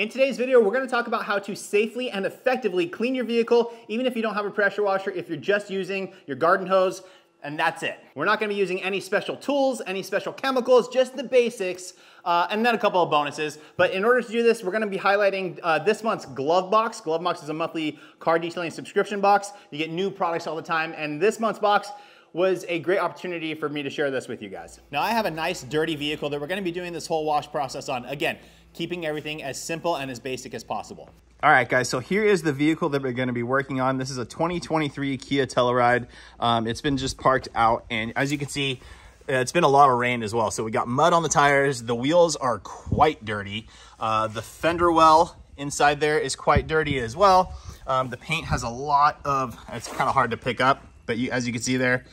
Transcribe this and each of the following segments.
In today's video, we're gonna talk about how to safely and effectively clean your vehicle, even if you don't have a pressure washer, if you're just using your garden hose, and that's it. We're not gonna be using any special tools, any special chemicals, just the basics, uh, and then a couple of bonuses. But in order to do this, we're gonna be highlighting uh, this month's Glove Box. Glove Box is a monthly car detailing subscription box. You get new products all the time, and this month's box was a great opportunity for me to share this with you guys. Now I have a nice dirty vehicle that we're gonna be doing this whole wash process on. Again, keeping everything as simple and as basic as possible. All right, guys, so here is the vehicle that we're gonna be working on. This is a 2023 Kia Telluride. Um, it's been just parked out, and as you can see, it's been a lot of rain as well. So we got mud on the tires. The wheels are quite dirty. Uh, the fender well inside there is quite dirty as well. Um, the paint has a lot of, it's kind of hard to pick up, but you, as you can see there,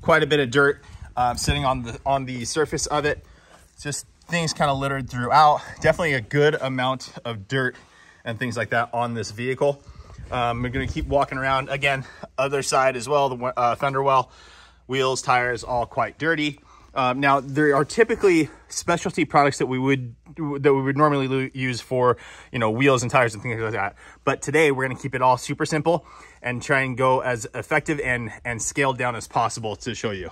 quite a bit of dirt uh, sitting on the, on the surface of it. Just things kind of littered throughout. Definitely a good amount of dirt and things like that on this vehicle. Um, we're gonna keep walking around. Again, other side as well, the uh, fender well, wheels, tires, all quite dirty. Um, now, there are typically specialty products that we would that we would normally use for, you know, wheels and tires and things like that. But today we're going to keep it all super simple and try and go as effective and and scaled down as possible to show you.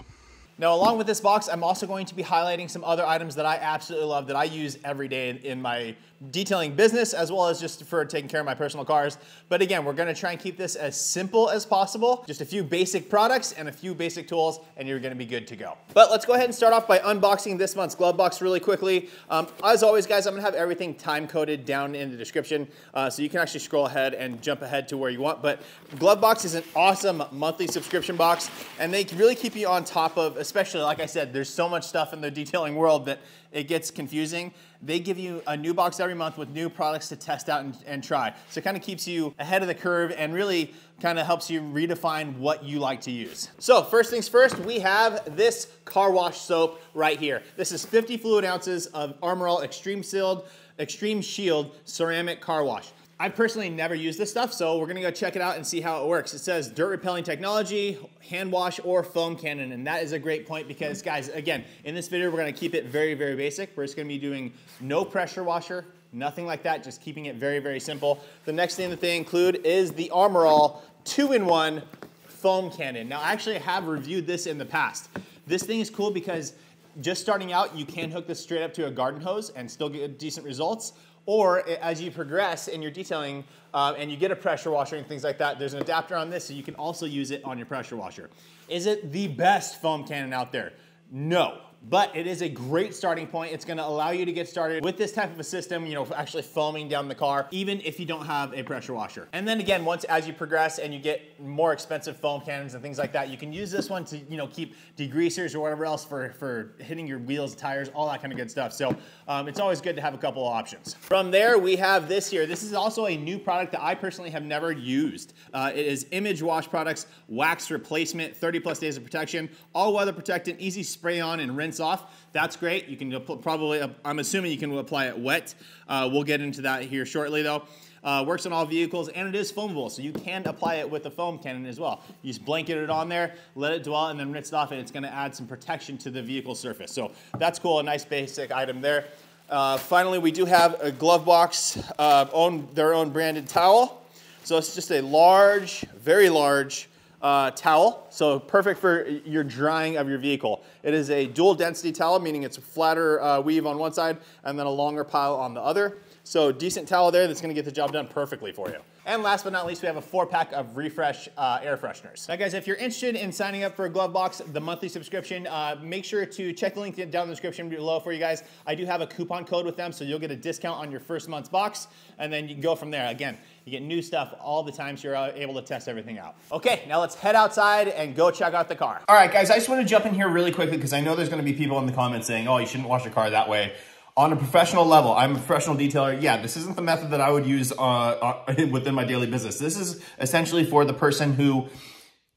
Now, along with this box, I'm also going to be highlighting some other items that I absolutely love that I use every day in, my detailing business as well as just for taking care of my personal cars. But again, we're gonna try and keep this as simple as possible. Just a few basic products and a few basic tools and you're gonna be good to go. But let's go ahead and start off by unboxing this month's glove box really quickly. Um, as always, guys, I'm gonna have everything time coded down in the description uh, so you can actually scroll ahead and jump ahead to where you want. But Glove Box is an awesome monthly subscription box and they really keep you on top of especially, like I said, there's so much stuff in the detailing world that it gets confusing. They give you a new box every month with new products to test out and, and try. So it kind of keeps you ahead of the curve and really kind of helps you redefine what you like to use. So first things first, we have this car wash soap right here. This is 50 fluid ounces of Armor All Extreme Sealed, Extreme Shield Ceramic Car Wash. I personally never used this stuff, so we're gonna go check it out and see how it works. It says dirt repelling technology, hand wash, or foam cannon, and that is a great point because guys, again, in this video, we're gonna keep it very, very basic. We're just gonna be doing no pressure washer, nothing like that, just keeping it very, very simple. The next thing that they include is the Armor All two-in-one foam cannon. Now, I actually have reviewed this in the past. This thing is cool because just starting out, you can hook this straight up to a garden hose and still get decent results. Or as you progress in your detailing uh, and you get a pressure washer and things like that, there's an adapter on this so you can also use it on your pressure washer. Is it the best foam cannon out there? No but it is a great starting point. It's gonna allow you to get started with this type of a system, you know, actually foaming down the car, even if you don't have a pressure washer. And then again, once as you progress and you get more expensive foam cannons and things like that, you can use this one to, you know, keep degreasers or whatever else for, for hitting your wheels, tires, all that kind of good stuff. So um, it's always good to have a couple of options. From there, we have this here. This is also a new product that I personally have never used. Uh, it is Image Wash Products Wax Replacement, 30 plus days of protection, all weather protectant, easy spray on and rinse off. That's great. You can probably, I'm assuming you can apply it wet. Uh, we'll get into that here shortly though. Uh, works on all vehicles and it is foamable, so you can apply it with a foam cannon as well. You just blanket it on there, let it dwell, and then rinse it off, and it's gonna add some protection to the vehicle surface. So that's cool, a nice basic item there. Uh, finally, we do have a glove box, uh, own, their own branded towel. So it's just a large, very large uh, towel, so perfect for your drying of your vehicle. It is a dual density towel, meaning it's a flatter uh, weave on one side and then a longer pile on the other. So decent towel there that's gonna get the job done perfectly for you. And last but not least, we have a four pack of Refresh uh, air fresheners. Now guys, if you're interested in signing up for a glove box, the monthly subscription, uh, make sure to check the link down in the description below for you guys. I do have a coupon code with them, so you'll get a discount on your first month's box, and then you can go from there. Again, you get new stuff all the time, so you're able to test everything out. Okay, now let's head outside and go check out the car. All right, guys, I just want to jump in here really quickly because I know there's going to be people in the comments saying, oh, you shouldn't wash your car that way on a professional level, I'm a professional detailer. Yeah, this isn't the method that I would use uh, uh, within my daily business. This is essentially for the person who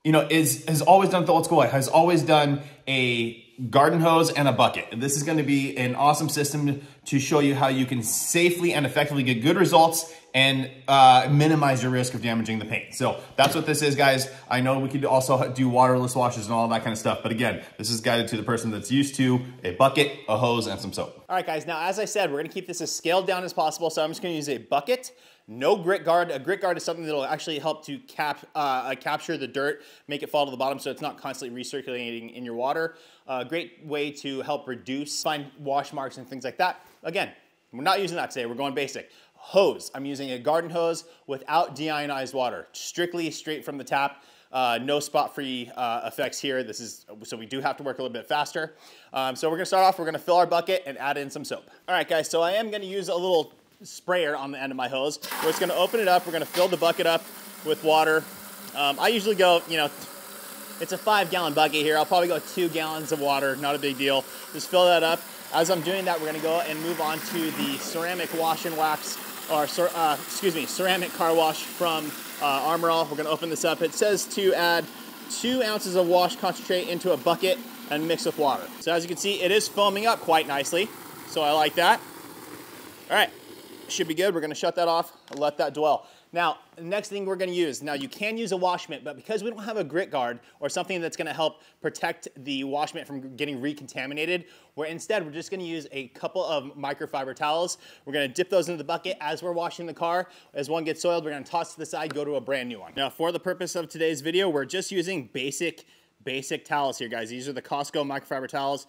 you know, is has always done the old school has always done a garden hose and a bucket. This is gonna be an awesome system to show you how you can safely and effectively get good results and uh, minimize your risk of damaging the paint. So that's what this is, guys. I know we could also do waterless washes and all that kind of stuff, but again, this is guided to the person that's used to a bucket, a hose, and some soap. All right, guys, now as I said, we're gonna keep this as scaled down as possible, so I'm just gonna use a bucket, no grit guard. A grit guard is something that'll actually help to cap, uh, capture the dirt, make it fall to the bottom so it's not constantly recirculating in your water. A uh, great way to help reduce fine wash marks and things like that. Again, we're not using that today, we're going basic. Hose, I'm using a garden hose without deionized water, strictly straight from the tap. Uh, no spot-free uh, effects here. This is so we do have to work a little bit faster. Um, so we're gonna start off. We're gonna fill our bucket and add in some soap. All right, guys. So I am gonna use a little sprayer on the end of my hose. We're just gonna open it up. We're gonna fill the bucket up with water. Um, I usually go, you know, it's a five gallon bucket here. I'll probably go two gallons of water, not a big deal. Just fill that up. As I'm doing that, we're gonna go and move on to the ceramic wash and wax, or uh, excuse me, ceramic car wash from uh, Armor All. We're gonna open this up. It says to add two ounces of wash concentrate into a bucket and mix with water. So as you can see, it is foaming up quite nicely. So I like that. All right, should be good. We're gonna shut that off let that dwell. Now, next thing we're gonna use, now you can use a wash mitt, but because we don't have a grit guard or something that's gonna help protect the wash mitt from getting recontaminated, we're instead, we're just gonna use a couple of microfiber towels. We're gonna dip those into the bucket as we're washing the car. As one gets soiled, we're gonna toss to the side, go to a brand new one. Now, for the purpose of today's video, we're just using basic, basic towels here, guys. These are the Costco microfiber towels.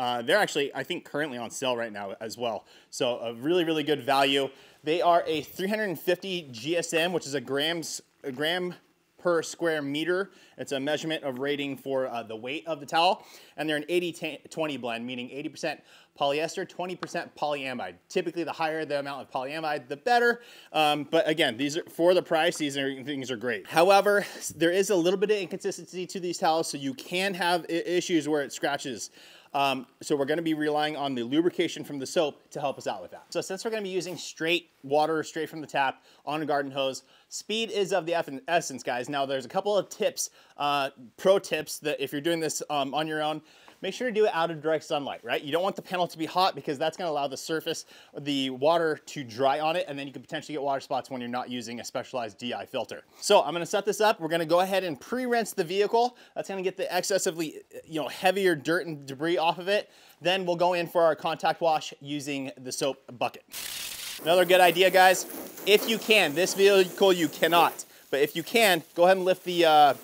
Uh, they're actually, I think, currently on sale right now as well. So a really, really good value. They are a 350 GSM, which is a grams a gram per square meter. It's a measurement of rating for uh, the weight of the towel. And they're an 80-20 blend, meaning 80% polyester, 20% polyamide. Typically, the higher the amount of polyamide, the better. Um, but again, these are for the price, these are, things are great. However, there is a little bit of inconsistency to these towels, so you can have issues where it scratches. Um, so we're gonna be relying on the lubrication from the soap to help us out with that. So since we're gonna be using straight water straight from the tap on a garden hose, speed is of the essence, guys. Now there's a couple of tips, uh, pro tips that if you're doing this um, on your own, make sure to do it out of direct sunlight, right? You don't want the panel to be hot because that's gonna allow the surface, the water to dry on it, and then you could potentially get water spots when you're not using a specialized DI filter. So I'm gonna set this up. We're gonna go ahead and pre-rinse the vehicle. That's gonna get the excessively, you know, heavier dirt and debris off of it. Then we'll go in for our contact wash using the soap bucket. Another good idea, guys, if you can, this vehicle you cannot, but if you can, go ahead and lift the uh,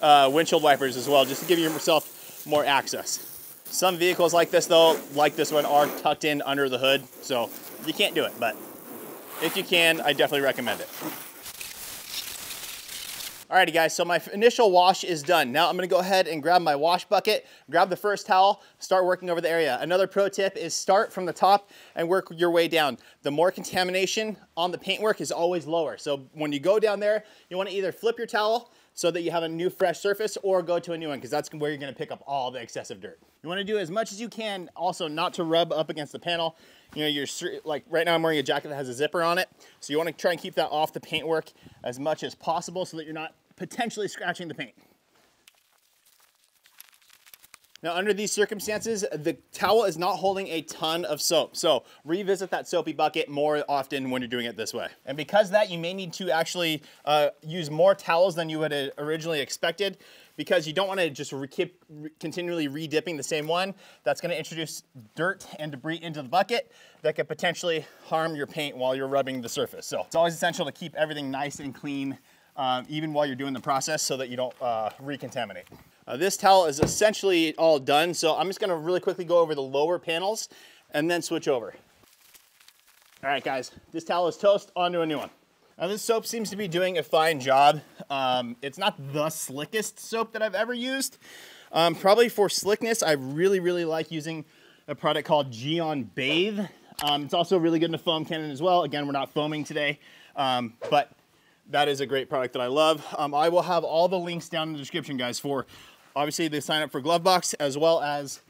uh, windshield wipers as well, just to give yourself more access. Some vehicles like this though, like this one, are tucked in under the hood, so you can't do it, but if you can, I definitely recommend it. Alrighty guys, so my initial wash is done. Now I'm gonna go ahead and grab my wash bucket, grab the first towel, start working over the area. Another pro tip is start from the top and work your way down. The more contamination on the paintwork is always lower. So when you go down there, you wanna either flip your towel so that you have a new fresh surface or go to a new one because that's where you're gonna pick up all the excessive dirt. You wanna do as much as you can also not to rub up against the panel. You know, you're like right now I'm wearing a jacket that has a zipper on it. So you wanna try and keep that off the paintwork as much as possible so that you're not potentially scratching the paint. Now, under these circumstances, the towel is not holding a ton of soap. So revisit that soapy bucket more often when you're doing it this way. And because that, you may need to actually uh, use more towels than you had originally expected because you don't want to just re keep re continually re-dipping the same one. That's going to introduce dirt and debris into the bucket that could potentially harm your paint while you're rubbing the surface. So it's always essential to keep everything nice and clean uh, even while you're doing the process so that you don't uh, recontaminate. Uh, this towel is essentially all done, so I'm just gonna really quickly go over the lower panels and then switch over. All right, guys, this towel is toast, onto a new one. Now this soap seems to be doing a fine job. Um, it's not the slickest soap that I've ever used. Um, probably for slickness, I really, really like using a product called Gyeon Bathe. Um, it's also really good in a foam cannon as well. Again, we're not foaming today, um, but that is a great product that I love. Um, I will have all the links down in the description, guys, for obviously they sign up for Glovebox as well as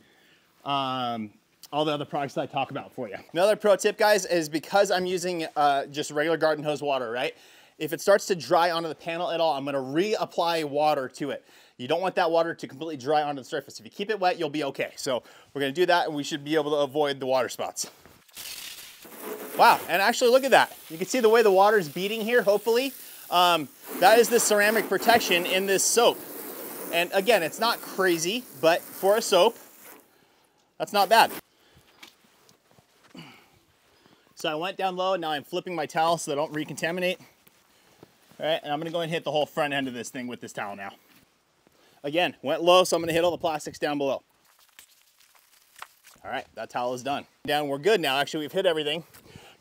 um, all the other products I talk about for you. Another pro tip, guys, is because I'm using uh, just regular garden hose water, right? if it starts to dry onto the panel at all, I'm gonna reapply water to it. You don't want that water to completely dry onto the surface. If you keep it wet, you'll be okay. So we're gonna do that and we should be able to avoid the water spots. Wow, and actually look at that. You can see the way the water is beating here, hopefully. Um, that is the ceramic protection in this soap. And again, it's not crazy, but for a soap, that's not bad. So I went down low, and now I'm flipping my towel so I don't recontaminate. All right, and I'm gonna go and hit the whole front end of this thing with this towel now. Again, went low, so I'm gonna hit all the plastics down below. All right, that towel is done. Down, we're good now. Actually, we've hit everything.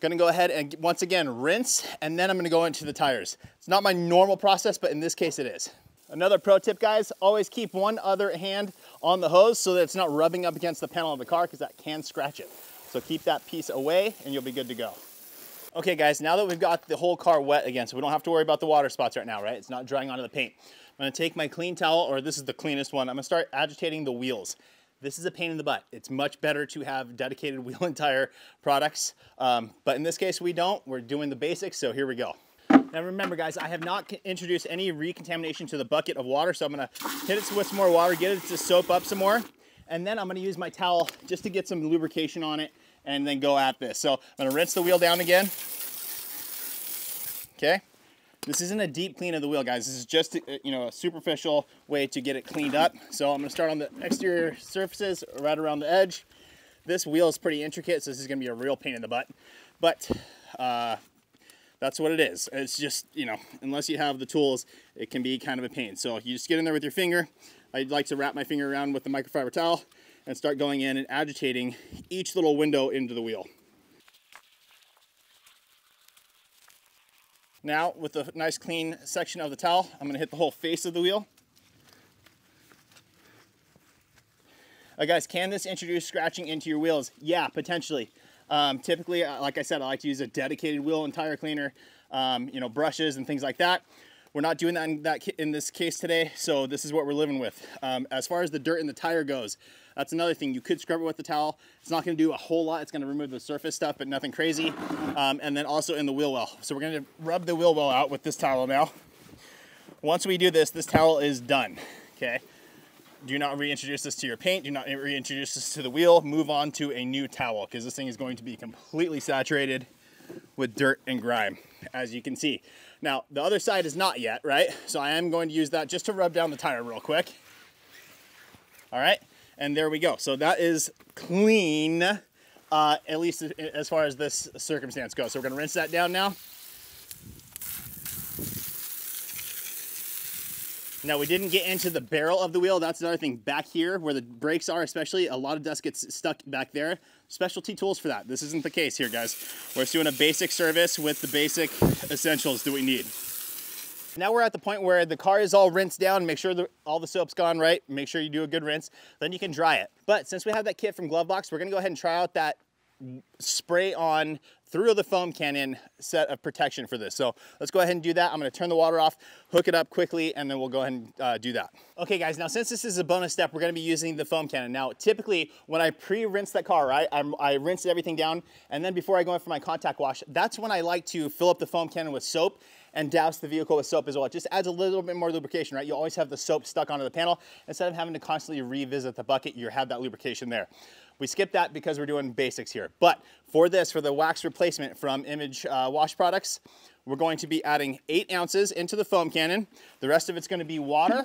Gonna go ahead and once again, rinse, and then I'm gonna go into the tires. It's not my normal process, but in this case it is. Another pro tip, guys, always keep one other hand on the hose so that it's not rubbing up against the panel of the car because that can scratch it. So keep that piece away and you'll be good to go. Okay guys, now that we've got the whole car wet again, so we don't have to worry about the water spots right now, right? It's not drying onto the paint. I'm gonna take my clean towel, or this is the cleanest one, I'm gonna start agitating the wheels. This is a pain in the butt. It's much better to have dedicated wheel and tire products, um, but in this case we don't. We're doing the basics, so here we go. Now remember guys, I have not introduced any recontamination to the bucket of water, so I'm gonna hit it with some more water, get it to soap up some more, and then I'm gonna use my towel just to get some lubrication on it and then go at this. So I'm gonna rinse the wheel down again. Okay. This isn't a deep clean of the wheel, guys. This is just, you know, a superficial way to get it cleaned up. So I'm gonna start on the exterior surfaces right around the edge. This wheel is pretty intricate, so this is gonna be a real pain in the butt. But uh, that's what it is. It's just, you know, unless you have the tools, it can be kind of a pain. So you just get in there with your finger. I'd like to wrap my finger around with the microfiber towel and start going in and agitating each little window into the wheel. Now, with a nice clean section of the towel, I'm gonna hit the whole face of the wheel. Uh, guys, can this introduce scratching into your wheels? Yeah, potentially. Um, typically, uh, like I said, I like to use a dedicated wheel and tire cleaner, um, you know, brushes and things like that. We're not doing that in, that in this case today, so this is what we're living with. Um, as far as the dirt in the tire goes, that's another thing. You could scrub it with the towel. It's not gonna do a whole lot. It's gonna remove the surface stuff, but nothing crazy. Um, and then also in the wheel well. So we're gonna rub the wheel well out with this towel now. Once we do this, this towel is done, okay? Do not reintroduce this to your paint. Do not reintroduce this to the wheel. Move on to a new towel because this thing is going to be completely saturated with dirt and grime, as you can see. Now, the other side is not yet, right? So I am going to use that just to rub down the tire real quick. All right, and there we go. So that is clean, uh, at least as far as this circumstance goes. So we're gonna rinse that down now. Now we didn't get into the barrel of the wheel. That's another thing back here where the brakes are, especially a lot of dust gets stuck back there. Specialty tools for that. This isn't the case here, guys. We're just doing a basic service with the basic essentials that we need. Now we're at the point where the car is all rinsed down. Make sure the, all the soap's gone right. Make sure you do a good rinse. Then you can dry it. But since we have that kit from Glovebox, we're gonna go ahead and try out that spray on through the foam cannon set of protection for this. So let's go ahead and do that. I'm gonna turn the water off, hook it up quickly, and then we'll go ahead and uh, do that. Okay guys, now since this is a bonus step, we're gonna be using the foam cannon. Now typically when I pre-rinse that car, right, I'm, i rinse everything down, and then before I go in for my contact wash, that's when I like to fill up the foam cannon with soap and douse the vehicle with soap as well. It just adds a little bit more lubrication, right? You always have the soap stuck onto the panel. Instead of having to constantly revisit the bucket, you have that lubrication there. We skip that because we're doing basics here. But for this, for the wax replacement from Image uh, Wash Products, we're going to be adding eight ounces into the foam cannon. The rest of it's gonna be water,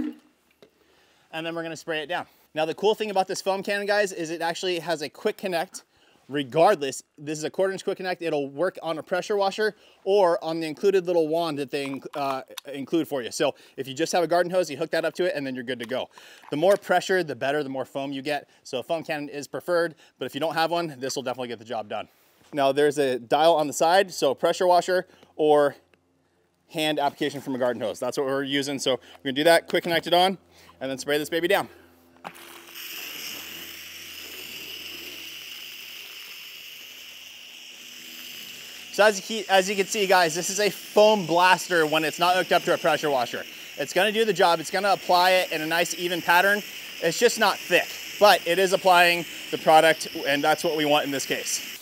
and then we're gonna spray it down. Now the cool thing about this foam cannon, guys, is it actually has a quick connect regardless, this is a quarter inch quick connect. It'll work on a pressure washer or on the included little wand that they uh, include for you. So if you just have a garden hose, you hook that up to it and then you're good to go. The more pressure, the better, the more foam you get. So a foam cannon is preferred, but if you don't have one, this will definitely get the job done. Now there's a dial on the side, so pressure washer or hand application from a garden hose. That's what we're using. So we're gonna do that, quick connect it on, and then spray this baby down. So as you, as you can see, guys, this is a foam blaster when it's not hooked up to a pressure washer. It's gonna do the job. It's gonna apply it in a nice even pattern. It's just not thick, but it is applying the product and that's what we want in this case.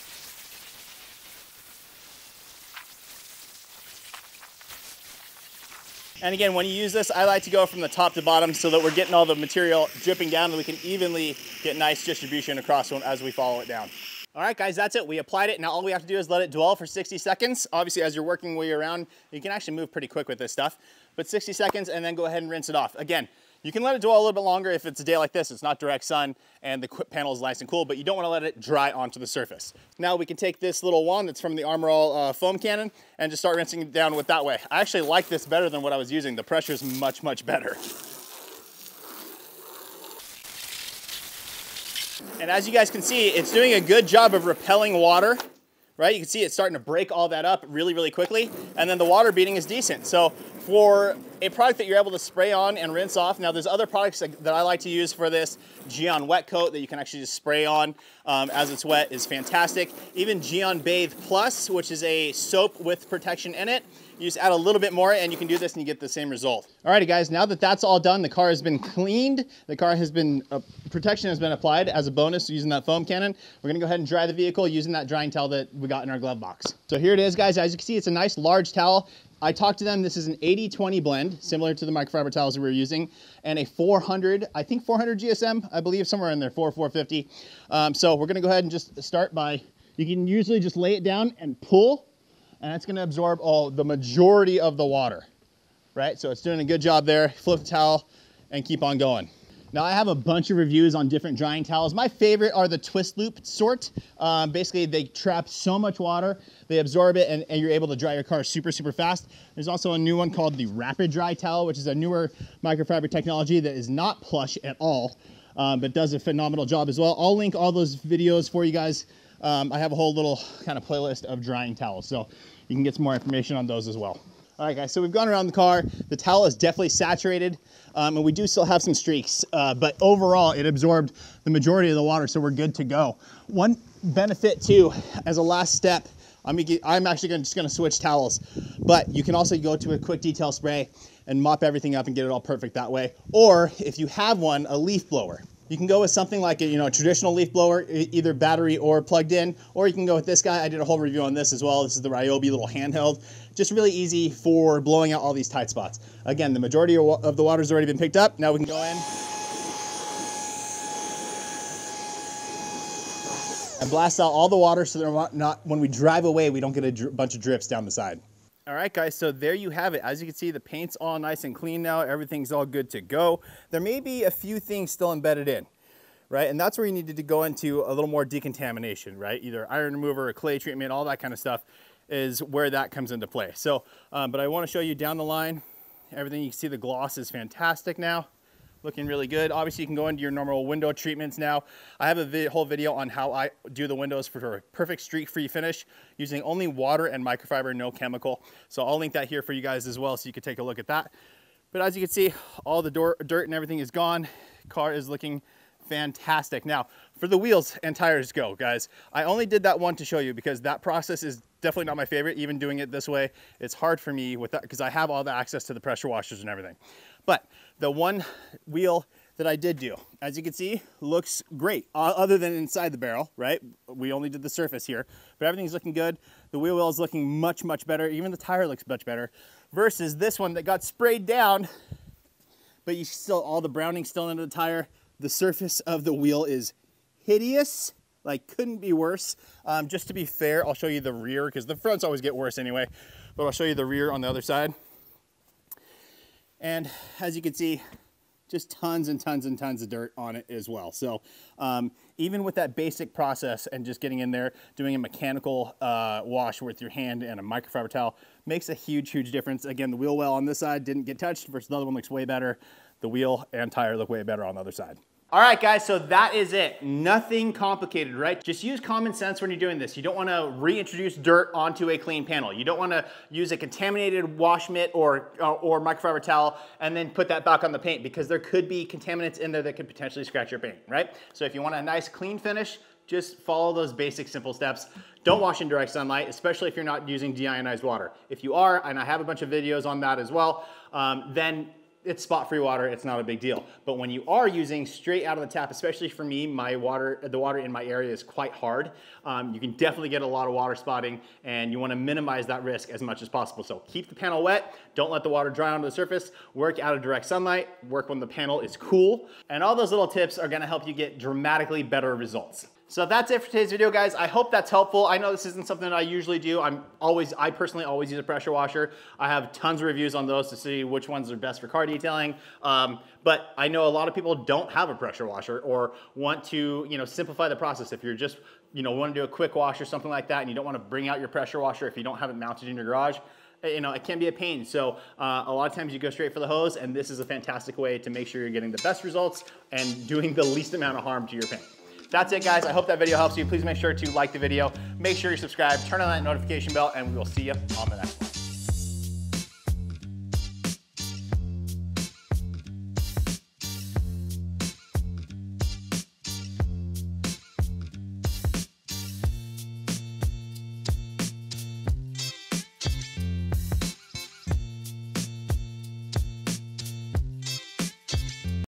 And again, when you use this, I like to go from the top to bottom so that we're getting all the material dripping down and we can evenly get nice distribution across as we follow it down. All right, guys, that's it. We applied it. Now all we have to do is let it dwell for 60 seconds. Obviously, as you're working way around, you can actually move pretty quick with this stuff. But 60 seconds and then go ahead and rinse it off. Again, you can let it dwell a little bit longer if it's a day like this, it's not direct sun and the panel is nice and cool, but you don't wanna let it dry onto the surface. Now we can take this little wand that's from the Armor All uh, foam cannon and just start rinsing it down with that way. I actually like this better than what I was using. The pressure is much, much better. And as you guys can see, it's doing a good job of repelling water right? You can see it's starting to break all that up really, really quickly. And then the water beating is decent. So for a product that you're able to spray on and rinse off, now there's other products that, I like to use for this. Gyeon Wet Coat that you can actually just spray on um, as it's wet is fantastic. Even Gyeon Bathe Plus, which is a soap with protection in it, you just add a little bit more and you can do this and you get the same result. Alrighty guys, now that that's all done, the car has been cleaned, the car has been, uh, protection has been applied as a bonus using that foam cannon. We're gonna go ahead and dry the vehicle using that drying towel that we got in our glove box. So here it is guys, as you can see, it's a nice large towel. I talked to them, this is an 80-20 blend, similar to the microfiber towels we were using, and a 400, I think 400 GSM, I believe somewhere in there, 4 450. Um, so we're gonna go ahead and just start by, you can usually just lay it down and pull and it's gonna absorb all the majority of the water, right? So it's doing a good job there. Flip the towel and keep on going. Now I have a bunch of reviews on different drying towels. My favorite are the twist loop sort. Um, basically they trap so much water, they absorb it and, and, you're able to dry your car super, super fast. There's also a new one called the Rapid Dry Towel, which is a newer microfiber technology that is not plush at all, um, but does a phenomenal job as well. I'll link all those videos for you guys um, I have a whole little kind of playlist of drying towels. So you can get some more information on those as well. All right, guys, so we've gone around the car. The towel is definitely saturated, um, and we do still have some streaks, uh, but overall, it absorbed the majority of the water, so we're good to go. One benefit, too, as a last step, I'm, I'm actually gonna, just gonna switch towels, but you can also go to a quick detail spray and mop everything up and get it all perfect that way. Or if you have one, a leaf blower. You can go with something like a you know a traditional leaf blower, either battery or plugged in, or you can go with this guy. I did a whole review on this as well. This is the Ryobi little handheld. Just really easy for blowing out all these tight spots. Again, the majority of the water's already been picked up. Now we can go in and blast out all the water so they're not, when we drive away, we don't get a bunch of drips down the side. All right, guys, so there you have it. As you can see, the paint's all nice and clean now. Everything's all good to go. There may be a few things still embedded in, right? And that's where you needed to go into a little more decontamination, right? Either iron remover or clay treatment, all that kind of stuff is where that comes into play. So, um, but I wanna show you down the line, everything you can see the gloss is fantastic now looking really good. Obviously, you can go into your normal window treatments now. I have a vi whole video on how I do the windows for a perfect streak-free finish using only water and microfiber, no chemical. So I'll link that here for you guys as well so you can take a look at that. But as you can see, all the door, dirt and everything is gone. Car is looking fantastic. Now, for the wheels and tires go, guys, I only did that one to show you because that process is definitely not my favorite, even doing it this way. It's hard for me with that because I have all the access to the pressure washers and everything. But the one wheel that I did do, as you can see, looks great, other than inside the barrel, right? We only did the surface here, but everything's looking good. The wheel well is looking much, much better. Even the tire looks much better versus this one that got sprayed down, but you still, all the browning still into the tire. The surface of the wheel is hideous, like couldn't be worse. Um, just to be fair, I'll show you the rear because the fronts always get worse anyway, but I'll show you the rear on the other side. And as you can see, just tons and tons and tons of dirt on it as well. So um, even with that basic process and just getting in there, doing a mechanical uh, wash with your hand and a microfiber towel makes a huge, huge difference. Again, the wheel well on this side didn't get touched versus the other one looks way better. The wheel and tire look way better on the other side. All right, guys, so that is it. Nothing complicated, right? Just use common sense when you're doing this. You don't wanna reintroduce dirt onto a clean panel. You don't wanna use a contaminated wash mitt or, or, uh, or, microfiber towel and then put that back on the paint because there could be contaminants in there that could potentially scratch your paint, right? So if you want a nice clean finish, just follow those basic simple steps. Don't wash in direct sunlight, especially if you're not using deionized water. If you are, and I have a bunch of videos on that as well, um, then it's spot free water, it's not a big deal. But when you are using straight out of the tap, especially for me, my water, the water in my area is quite hard. Um, you can definitely get a lot of water spotting and you wanna minimize that risk as much as possible. So keep the panel wet, don't let the water dry onto the surface, work out of direct sunlight, work when the panel is cool. And all those little tips are gonna help you get dramatically better results. So that's it for today's video, guys. I hope that's helpful. I know this isn't something that I usually do. I'm always, I personally always use a pressure washer. I have tons of reviews on those to see which ones are best for car detailing. Um, but I know a lot of people don't have a pressure washer or want to, you know, simplify the process. If you're just, you know, want to do a quick wash or something like that and you don't want to bring out your pressure washer if you don't have it mounted in your garage, eh, you know, it can be a pain. So uh, a lot of times you go straight for the hose and this is a fantastic way to make sure you're getting the best results and doing the least amount of harm to your paint. That's it, guys. I hope that video helps you. Please make sure to like the video, make sure you subscribe, turn on that notification bell, and we will see you on the next.